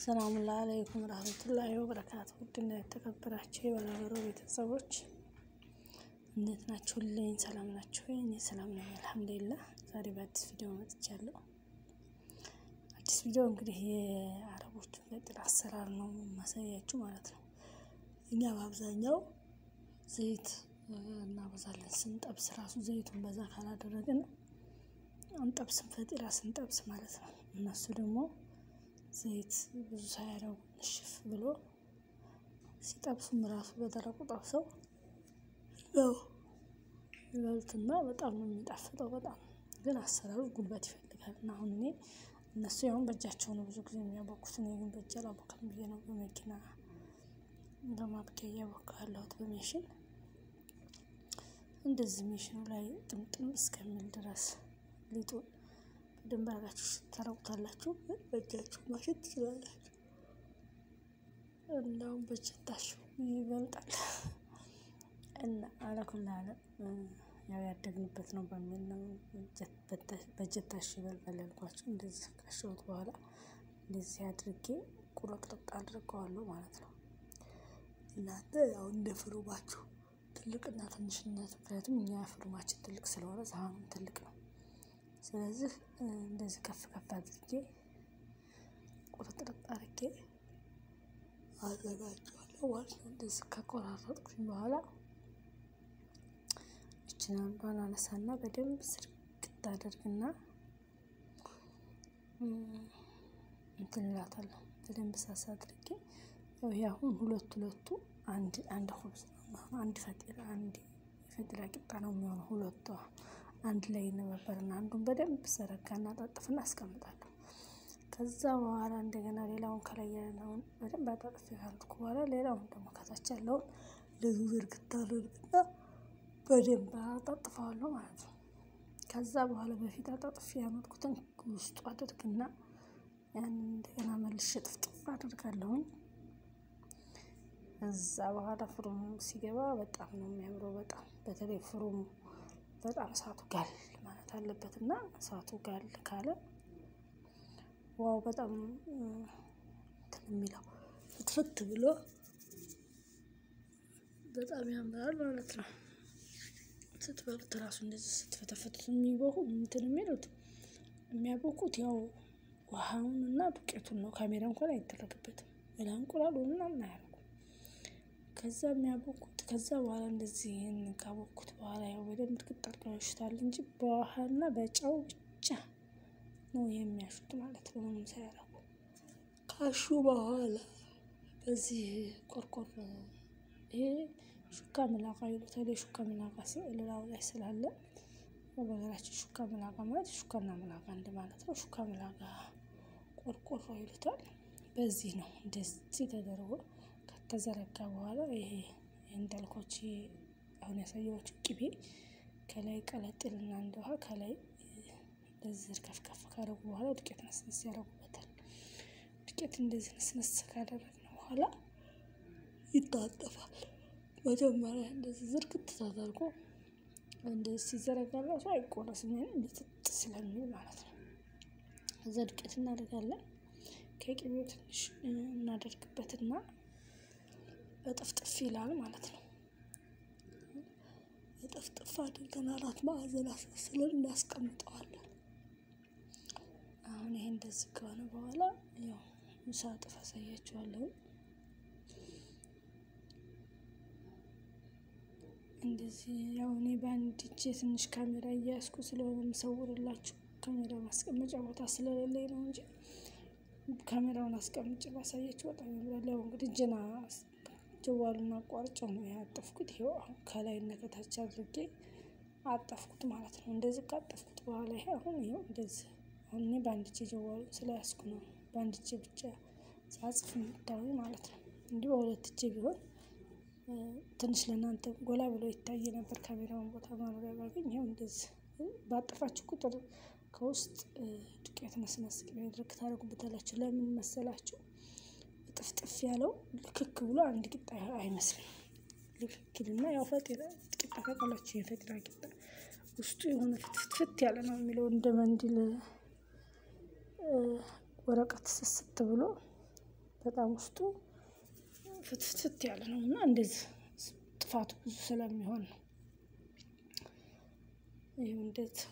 ሰላም አለይኩም ረህመቱላሂ ወበረካቱ። ውድና የተከበራችሁ የበላበሮ ቤተሰቦች እንዴት ናችሁልኝ? ሰላም ናችሁ? እኔ ሰላም ነኝ አልሐምዱሊላህ። ዛሬ በአዲስ ቪዲዮ መጥቻለሁ። አዲስ ቪዲዮ እንግዲህ የአረቦቹን ፈጢር አሰራር ነው ማሳያችሁ ማለት ነው። እኛ በአብዛኛው ዘይት እናበዛለን ስንጠብስ ራሱ ዘይቱን በዛ ካላደረግን አንጠብስም፣ ፈጢራ ስንጠብስ ማለት ነው። እነሱ ደግሞ ዘይት ብዙ ሳያደርጉ ንሽፍ ብሎ ሲጠብሱም ራሱ በደረቁ ጠብሰው ይበሉትና በጣም ነው የሚጣፍጠው። በጣም ግን አሰራሩ ጉልበት ይፈልጋል እና አሁን እኔ እነሱ ያሁን በእጃቸው ነው ብዙ ጊዜ የሚያቦኩት። እኔ ግን በእጄ አላቦካም ብዬ ነው በመኪና በማብኪያ እያቦካ ያለሁት በሜሽን እንደዚህ ሜሽኑ ላይ ጥምጥም እስከሚል ድረስ ሊጡን በደንብ አድርጋችሁ ታረቁታላችሁ። በእጃችሁ ማሸት ትችላላችሁ። እንዳውም በእጀታችሁ ይበልጣል እና አለኩላለ ያው ያደግንበት ነው በሚል ነው በእጀታችሁ ይበልጣል ያልኳችሁ። እንደዚህ ካሸሁት በኋላ እንደዚህ አድርጌ ቁርጥርጥ አድርገዋለሁ ማለት ነው። እናንተ ያው እንደ ፍሩማችሁ ትልቅና ትንሽነት፣ ምክንያቱም እኛ ፍሩማችን ትልቅ ስለሆነ ሳህኑም ትልቅ ነው። ስለዚህ እንደዚህ ከፍ ከፍ አድርጌ ቁርጥርጥ አድርጌ አዘጋጀዋለሁ ማለት ነው። እንደዚህ ከቆራረጥኩኝ በኋላ እችን አንዷን አነሳና በደንብ ስርቅት አደርግና እንትን እላታለሁ። በደንብ ሳሳ አድርጌ ይሄ አሁን ሁለት ሁለቱ አንድ አንድ ኹብዝ አንድ ፈጢራ አንድ የፈጢራ ቂጣ ነው የሚሆነው ሁለቱ አንድ ላይ ነበርና አንዱን በደንብ ሰረጋና ጣጥፍና አስቀምጣለሁ። ከዛ በኋላ እንደገና ሌላውን ከላይ ያለውን በደንብ አጣጥፍ ካልኩ በኋላ ሌላውን ደግሞ ከታች ያለውን እንደዚህ ዝርግት አድርግና በደንብ አጣጥፈዋለሁ ማለት ነው። ከዛ በኋላ በፊት አጣጥፍ ያመጥኩትን ውስጡ አድርግና ያንን እንደገና መልሼ ጥፍጥፍ አድርጋለሁኝ። እዛ በኋላ ፍሩም ሲገባ በጣም ነው የሚያምረው። በጣም በተለይ ፍሩሙ በጣም እሳቱ ጋል ማለት አለበት እና እሳቱ ጋል ካለ wow በጣም እንትን የሚለው ፍትፍት ብሎ በጣም ያምራል ማለት ነው። ስትበሉት ራሱ እንደዚህ ስትፈተፈቱት የሚቦኩ እንትን የሚሉት የሚያቦኩት ያው ውሃውን እና ዱቄቱን ነው። ካሜራ እንኳን አይደረግበትም። ሌላ እንቁላሉ ምናምን ከዛ የሚያቦኩት ከዛ በኋላ እንደዚህ ይህን ካቦኩት በኋላ ያው በደንብ እርግጥ ያሹታል እንጂ በውሃና በጨው ብቻ ነው የሚያሹት ማለት ነው። ምንም ሳያደርጉ ካሹ በኋላ በዚህ ቆርቆር ይሄ ሹካ መላቃ ይሉታል። የሹካ መላቃ ስዕልላው ላይ ስላለ በሀገራችን ሹካ መላቃ ማለት ሹካና መላቃ እንደ ማለት ነው። ሹካ መላቃ ቆርቆሮ ይሉታል። በዚህ ነው እንደዚህ ተደርጎ ከተዘረጋ በኋላ ይሄ እንዳልኮች አሁን ያሳየኋችሁ ቅቤ ከላይ ቀለጥልና እንደ ውሃ ከላይ እንደዚህ ከፍከፍ ካደረጉ በኋላ ዱቄት ነስነስ ያደረጉበታል። ዱቄት እንደዚህ ነስነስ ካደረግን በኋላ ይታጠፋል። መጀመሪያ እንደዚህ ዝርግት ተደርጎ እንደዚህ ሲዘረጋ ራሱ አይቆረስም፣ እንድትጥ ስለሚል ማለት ነው። እዛ ዱቄት እናደርጋለን። ከቅቤው ትንሽ እናደርግበትና በጥፍጥፍ ይላል ማለት ነው። በጥፍጥፍ አድርገን አራት ማዕዘን አስመስለን እናስቀምጠዋለን። አሁን ይሄ እንደዚህ ከሆነ በኋላ ያው ሳጥፍ አሳያችኋለሁ። እንደዚህ ያው እኔ በአንድ እጄ ትንሽ ካሜራ እያያዝኩ ስለሆነ የምሰውርላችሁ ካሜራ ማስቀመጫ ቦታ ስለሌለኝ ነው እንጂ ካሜራውን አስቀምጬ ባሳያችሁ በጣም ያምራል። ያው እንግዲህ ጀና ጀዋሉን አቋርጬው ነው ያጠፍኩት። ይሄው አሁን ከላይ እና ከታች አድርጌ አጠፍኩት ማለት ነው። እንደዚህ ካጠፍኩት በኋላ ይሄ አሁን ይሄው እንደዚህ አሁን እኔ በአንድ እጄ ጀዋሉ ስለያዝኩ ነው በአንድ እጄ ብቻ ሳጽፍ የምታዩ ማለት ነው። እንዲሁ በሁለት እጄ ቢሆን ትንሽ ለእናንተ ጎላ ብሎ ይታይ ነበር። ካሜራውን ቦታ ማኖሪያ ባገኝ ይኸው እንደዚህ ባጠፋችሁ ቁጥር ከውስጥ ዱቄት ነስነስ ቅቤ ታደርጉበታላችሁ። ለምን መሰላችሁ? ጥፍጥፍ ያለው ልክክ ብሎ አንድ ቂጣ አይመስልም። ልክክልና ያው ፈጢራ ቂጣ ታውቃላችሁ። የፈጢራ ቂጣ ውስጡ የሆነ ፍትፍት ያለ ነው የሚለው እንደ መንዲል ወረቀት ስስት ብሎ በጣም ውስጡ ፍትፍት ያለ ነው እና እንደዚህ ጥፋቱ ብዙ ስለሚሆን ነው። ይህ እንደዚህ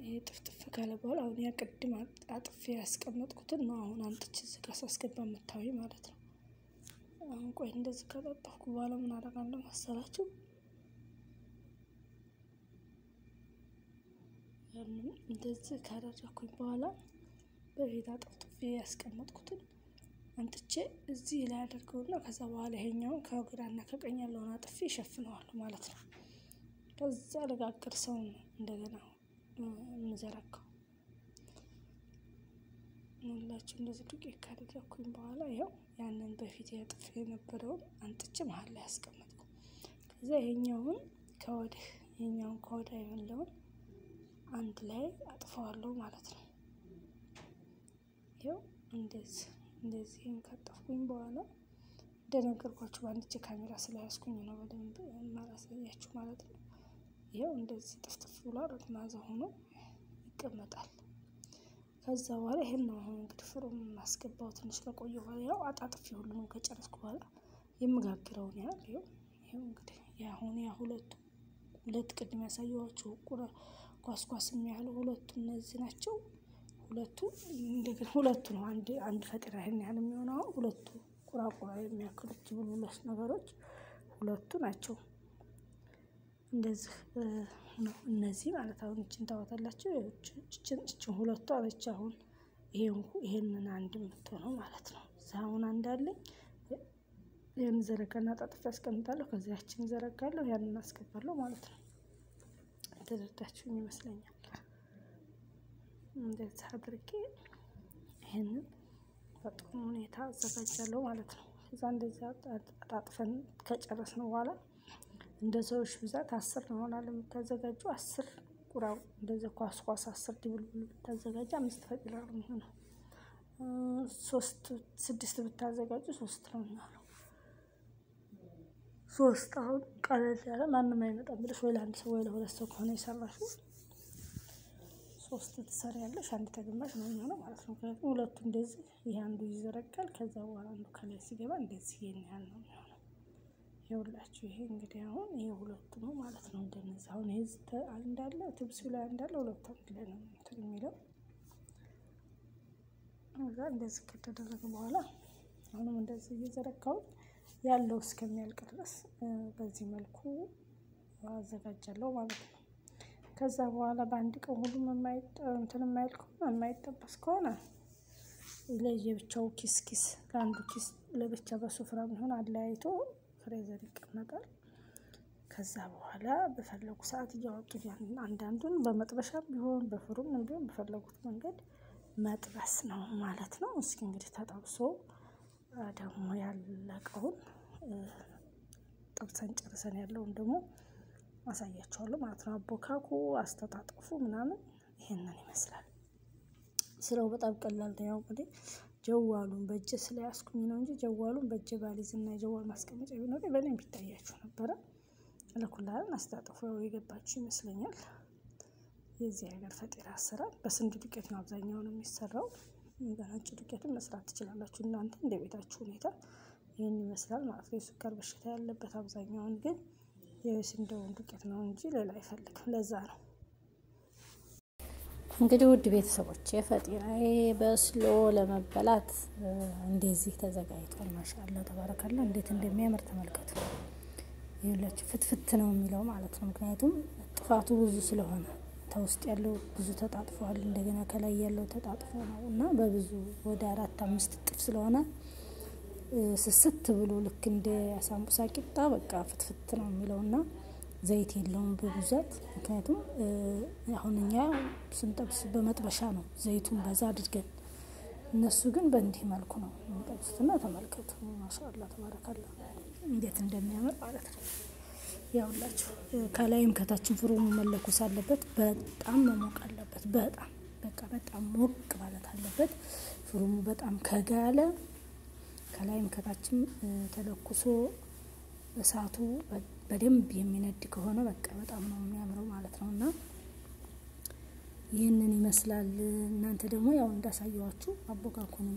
ይሄ ጥፍጥፍ ካለ በኋላ አሁን ያ ቅድም አጥፌ ያስቀመጥኩትን ነው አሁን አምጥቼ እዚህ ጋር ሳስገባ የምታዩኝ ማለት ነው። አሁን ቆይ እንደዚህ ከጠጠፍኩ በኋላ ምን አደርጋለሁ መሰላችሁ? እንደዚህ ካደረኩኝ በኋላ በፊት አጥፍጥፌ ያስቀመጥኩትን አንጥቼ እዚህ ላይ አደርገውና ከዛ በኋላ ይሄኛውን ከግራና ከቀኝ ያለውን አጥፌ ይሸፍነዋሉ ማለት ነው። ከዛ ለጋግር ሰው ነው እንደገና የምዘረጋው ሁላችሁ እንደዚህ ዱቄት ካደረኩኝ በኋላ ያው ያንን በፊት ያጥፍ የነበረውን አንጥቼ መሀል ላይ ያስቀመጥኩ። ከዛ ይሄኛውን ከወዲህ ይሄኛውን ከወዲህ ያለውን አንድ ላይ አጥፈዋለሁ ማለት ነው። ያው እንደዚህ እንደዚህም ካጠፍኩኝ በኋላ እንደነገርኳችሁ በአንድ ካሜራ ስለያዝኩኝ ነው በደንብ ማላሳያችሁ ማለት ነው። ይኸው እንደዚህ ጥፍጥፍ ብሏል። ማዛ ሆኖ ይቀመጣል። ከዛ በኋላ ይሄን ነው አሁን እንግዲህ ፍሩን የማስገባው ትንሽ ከቆየ በኋላ ያው አጣጥፊ ሁሉንም ከጨረስኩ በኋላ የምጋግረውን ያህል ይኸው ይኸው እንግዲህ የአሁን ያ ሁለቱ ሁለት ቅድም ያሳየኋቸው ኳስኳስ የሚያህሉ ሁለቱ እነዚህ ናቸው። ሁለቱ እንደገና ሁለቱ ነው አንድ አንድ ፈጢራ ይሄን ያህል የሚሆነው ሁለቱ ቁራቁራ የሚያክሉት ብሉለስ ነገሮች ሁለቱ ናቸው። እንደዚህ ነው እነዚህ ማለት አሁን እችን ታወታላችሁ። እችን ሁለቱ አለች። አሁን ይሄንን አንድ የምትሆነው ማለት ነው። እዛ አሁን አንድ አለኝ። ይህን ዘረጋና ጣጥፍ ያስቀምጣለሁ። ከዚያ ያችን ዘረጋለሁ፣ ያንን አስገባለሁ ማለት ነው። ተረዳችሁኝ ይመስለኛል። እንደዚህ አድርጌ ይህንን በጥሩ ሁኔታ አዘጋጃለሁ ማለት ነው። እዛ እንደዚህ አጣጥፈን ከጨረስን በኋላ እንደ ሰዎች ብዛት አስር ነው ሆናል የምታዘጋጁ አስር ቁራው እንደዚህ ኳስ ኳስ አስር ድብልብል ብታዘጋጁ አምስት ፈጢራ ነው የሚሆነው። ሶስት ስድስት ብታዘጋጁ ሶስት ነው የሚሆነው። ሶስት አሁን ቀለል ያለ ማንም አይመጣም ብለሽ ወይ ለአንድ ሰው ወይ ለሁለት ሰው ከሆነ የሰራሽው ሶስት ትሰሪያለሽ። አንድ ተግማሽ ነው የሚሆነው ማለት ነው። ምክንያቱም ሁለቱ እንደዚህ ይሄ አንዱ ይዘረጋል። ከዛ በኋላ አንዱ ከላይ ሲገባ እንደዚህ ይሄን ያህል ነው የሚሆነው። ይኸውላችሁ ይሄ እንግዲህ አሁን ይሄ ሁለቱ ነው ማለት ነው። እንደነዚህ አሁን ይሄ እንዳለ ትብሱ ላይ እንዳለ ሁለቱ አንድ ላይ ነው እንትን የሚለው እዛ እንደዚህ ከተደረገ በኋላ አሁንም እንደዚህ እየዘረጋው ያለው እስከሚያልቅ ድረስ በዚህ መልኩ አዘጋጃለሁ ማለት ነው። ከዛ በኋላ በአንድ ቀን ሁሉም እንትን የማይል የማይጠበስ ከሆነ ለየብቻው ኪስ ኪስ ከአንዱ ኪስ ለብቻ በሱፍራ የሚሆን አለያይቶ freezer ይቀመጣል። ከዛ በኋላ በፈለጉ ሰዓት እያወጡ አንዳንዱን በመጥበሻም ቢሆን በፍሩም ቢሆን በፈለጉት መንገድ መጥበስ ነው ማለት ነው። እስኪ እንግዲህ ተጠብሶ ደግሞ ያለቀውን ጠብሰን ጨርሰን ያለውን ደግሞ አሳያችኋለሁ ማለት ነው። አቦካኩ አስተጣጠፉ ምናምን ይሄንን ይመስላል። ስራው በጣም ቀላል ነው። ያው እንግዲህ ጀዋሉን በእጅ ስለያዝኩኝ ነው እንጂ ጀዋሉን በእጅ ባሊዝና የጀዋል ማስቀመጫ ቢኖር በደንብ ይታያችሁ ነበረ። አስተጣጠፉ ያው የገባችሁ ይመስለኛል። የዚህ ሀገር ፈጢራ አሰራር በስንዴ ዱቄት ነው አብዛኛውን የሚሰራው። በነጭ ዱቄትም መስራት ትችላላችሁ እናንተ እንደ ቤታችሁ ሁኔታ። ይህን ይመስላል ማለት ነው። የሱካር በሽታ ያለበት አብዛኛውን ግን የስንዴውን ዱቄት ነው እንጂ ሌላ አይፈልግም። ለዛ ነው እንግዲህ ውድ ቤተሰቦች ፈጢራዬ በስሎ ለመበላት እንደዚህ ተዘጋጅቷል። ማሻአላ ተባረካላ። እንዴት እንደሚያምር ተመልከቱ። ይኸውላችሁ ፍትፍት ነው የሚለው ማለት ነው። ምክንያቱም ጥፋቱ ብዙ ስለሆነ ተውስጥ ያለው ብዙ ተጣጥፏል። እንደገና ከላይ ያለው ተጣጥፎ ነው እና በብዙ ወደ አራት አምስት እጥፍ ስለሆነ ስስት ብሎ ልክ እንደ አሳምቡሳ ቂጣ በቃ ፍትፍት ነው የሚለው እና ዘይት የለውም በብዛት ምክንያቱም አሁን እኛ ስንጠብስ በመጥበሻ ነው ዘይቱን በዛ አድርገን፣ እነሱ ግን በእንዲህ መልኩ ነው የሚጠብሱትና ተመልከቱ። ማሻአላ ተባረካላ እንዴት እንደሚያምር ማለት ነው። ያውላችሁ ከላይም ከታችን ፍሩሙ መለኮስ አለበት። በጣም መሞቅ አለበት። በጣም በቃ በጣም ሞቅ ማለት አለበት። ፍሩሙ በጣም ከጋለ ከላይም ከታችም ተለኩሶ እሳቱ በደንብ የሚነድ ከሆነ በቃ በጣም ነው የሚያምረው ማለት ነው። እና ይህንን ይመስላል። እናንተ ደግሞ ያው እንዳሳየዋችሁ አቦካኩንም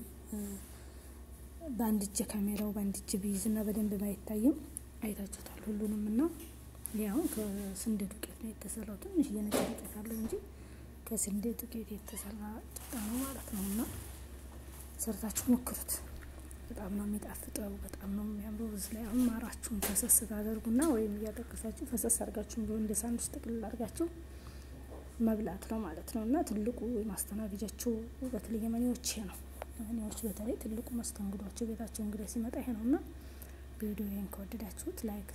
በአንድ እጅ ካሜራው በአንድ እጅ ቢይዝ እና በደንብ ባይታይም አይታችሁታል ሁሉንም እና አሁን ከስንዴ ዱቄት ነው የተሰራው። ትንሽ እየነጭ ዱቄት አለው እንጂ ከስንዴ ዱቄት የተሰራ ቂጣ ነው ማለት ነው እና ሰርታችሁ ሞክሩት። በጣም ነው የሚጣፍጠው፣ በጣም ነው የሚያምረው። እዚህ ላይ አማራችሁን ፈሰስ ታደርጉና ወይም እያጠቀሳችሁ ፈሰስ አድርጋችሁ ቢሆን እንደ ሳንዱች ጥቅልል አድርጋችሁ መብላት ነው ማለት ነው እና ትልቁ ማስተናገጃቸው በተለይ የመኔዎች ነው። የመኔዎች በተለይ ትልቁ መስተንግዷቸው ቤታቸው እንግዳ ሲመጣ ይሄ ነው እና ቪዲዮን ከወደዳችሁት like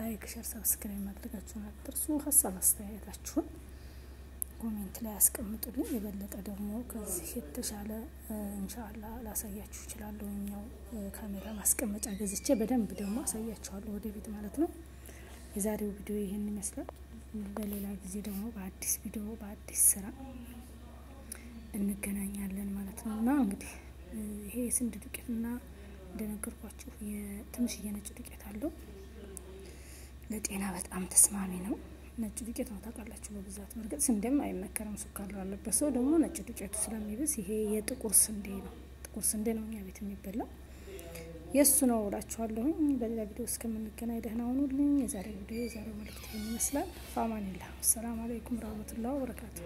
like፣ share፣ subscribe ማድረጋችሁን አትርሱ። ሀሳብ አስተያየታችሁን comment ላይ አስቀምጡልኝ። የበለጠ ደግሞ ከዚህ የተሻለ ኢንሻላ ላሳያችሁ እችላለሁ። እና ያው ካሜራ ማስቀመጫ ገዝቼ በደንብ ደግሞ አሳያችኋለሁ ወደፊት ማለት ነው። የዛሬው ቪዲዮ ይህን ይመስላል። በሌላ ጊዜ ደግሞ በአዲስ ቪዲዮ በአዲስ ስራ እንገናኛለን ማለት ነው እና እንግዲህ ይሄ የስንዴ ዱቄትና እንደነገርኳችሁ ትንሽዬ ነጭ ዱቄት አለው። ለጤና በጣም ተስማሚ ነው። ነጭ ዱቄት ነው ታውቃላችሁ፣ በብዛት በእርግጥ ስንዴም አይመከርም። ስኳር ላለበት ሰው ደግሞ ነጭ ዱቄቱ ስለሚብስ ይሄ የጥቁር ስንዴ ነው። ጥቁር ስንዴ ነው እኛ ቤት የሚበላው የእሱ ነው እላችኋለሁኝ። በሌላ ቪዲዮ እስከምንገናኝ ደህና ሁኑልኝ። የዛሬ ቪዲዮ የዛሬው መልእክት ይመስላል። ፋማኒላ አሰላሙ አለይኩም ረህመቱላህ ወበረካቱ